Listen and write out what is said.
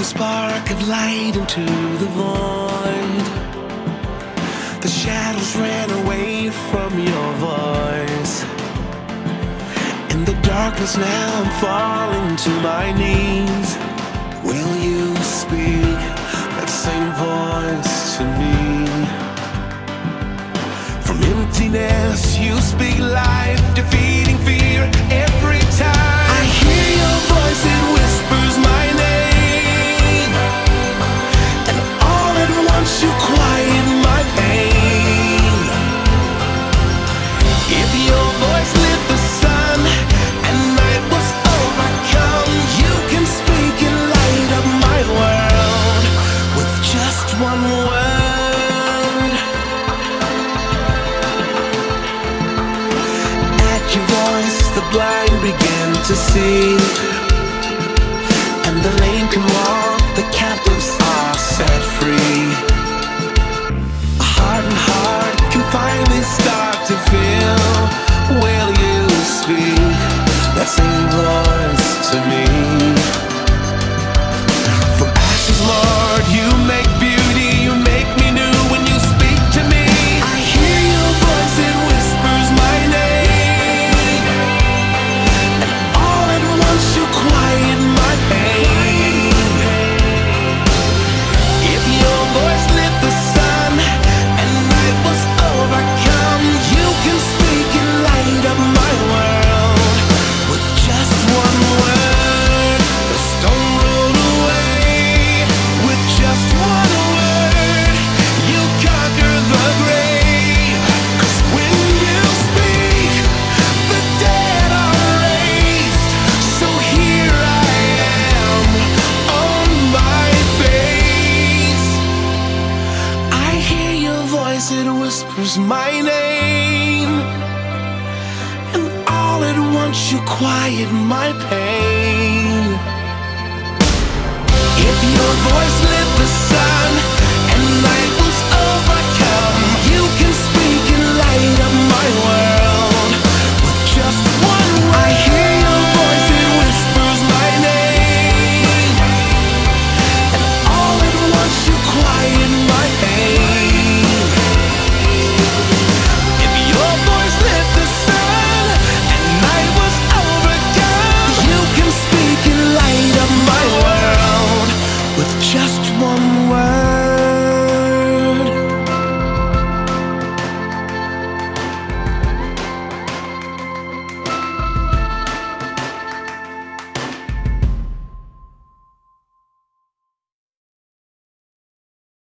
A spark of light into the void, the shadows ran away from your voice. In the darkness now I'm falling to my knees. Will you speak that same voice to me? From emptiness you speak life, defeating fear every time. You quiet my pain. If your voice lit the sun and night was overcome, you can speak and light up my world with just one word. At your voice, the blind begin to see, and the lame can walk, same voice to me? Whispers my name. And all at once you quiet my pain.